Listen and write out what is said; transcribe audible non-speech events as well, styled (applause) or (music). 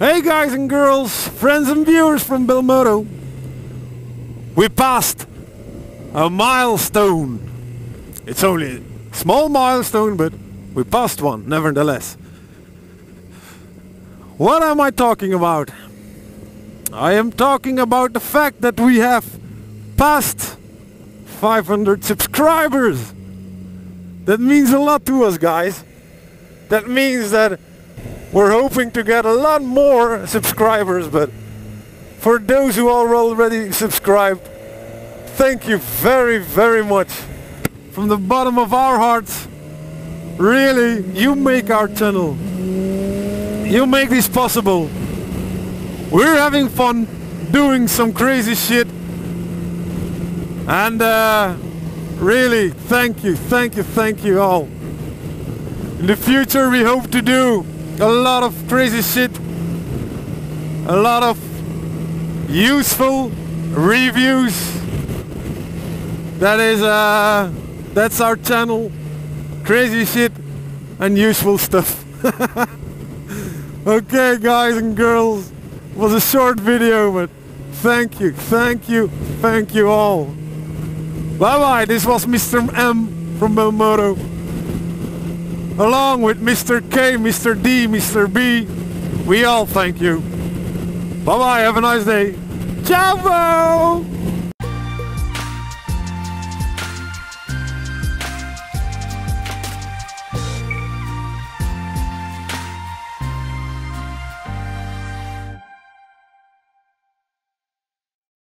Hey guys and girls, friends and viewers from Belmoto. We passed a milestone. It's only a small milestone, but we passed one nevertheless. What am I talking about? I am talking about the fact that we have passed 500 subscribers. That means a lot to us guys. That means that we're hoping to get a lot more subscribers, but for those who are already subscribed, thank you very, very much. From the bottom of our hearts, really, you make our channel. You make this possible. We're having fun doing some crazy shit. And uh, really, thank you, thank you, thank you all. In the future we hope to do a lot of crazy shit. A lot of useful reviews. That is, uh, that's our channel. Crazy shit and useful stuff. (laughs) okay guys and girls, it was a short video but thank you, thank you, thank you all. Bye bye, this was Mr. M from Belmoto along with Mr. K, Mr. D, Mr. B. We all thank you. Bye bye, have a nice day. Ciao!